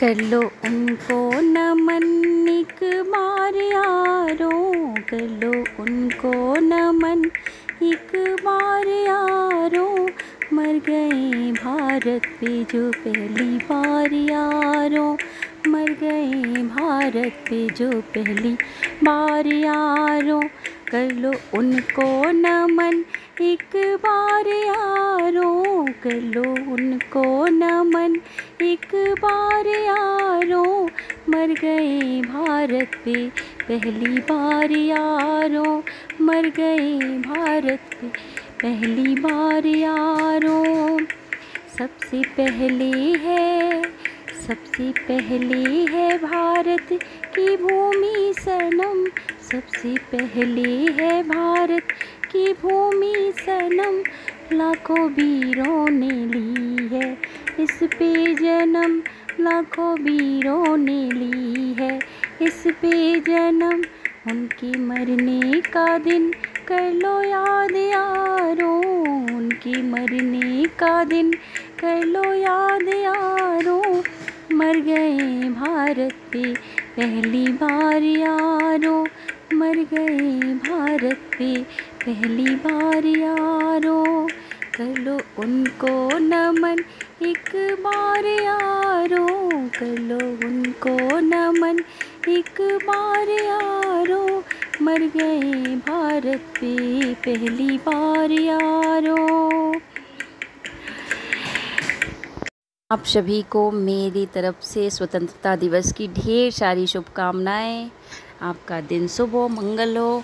कर लो उनको नमन, एक मार यारों कर लो उनको नमन, एक बार यारों मर गए भारत पे जो पहली बार यारों, मर गए भारत पे जो पहली बार यारों। कर लो उनको नमन। एक बार यारों कर लो उनको नमन। एक बार यारों मर गए भारत पे। पहली बार यारों मर गए भारत पे। पहली बार यारों सबसे पहले है, सबसे पहले है भारत की भूमि सनम। सबसे पहले है भारत की भूमि सनम। लाखों वीरों ने ली है, इस पे जन्म लाखों वीरों ने ली है। इस पे जन्म उनके मरने का दिन, कर लो याद यारों। उनके मरने का दिन, कर लो याद यारों। मर गए भारत पे पहली बार यारों। मर गए भारत पे। पहली बार यारों कर लो उनको नमन, एक बार यारों कर लो उनको नमन, एक बार यारों मर गए भारत पे। पहली बार यारों आप सभी को मेरी तरफ़ से स्वतंत्रता दिवस की ढेर सारी शुभकामनाएँ। आपका दिन शुभ हो, मंगल हो।